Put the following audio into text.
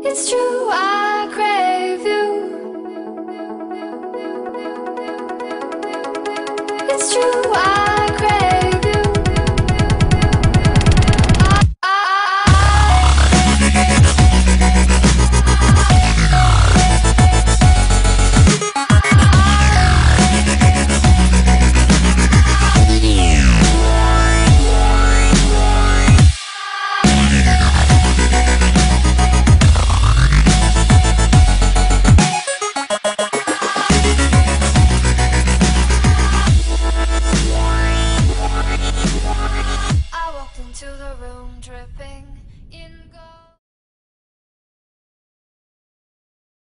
It's true, I crave you. It's true, I room dripping.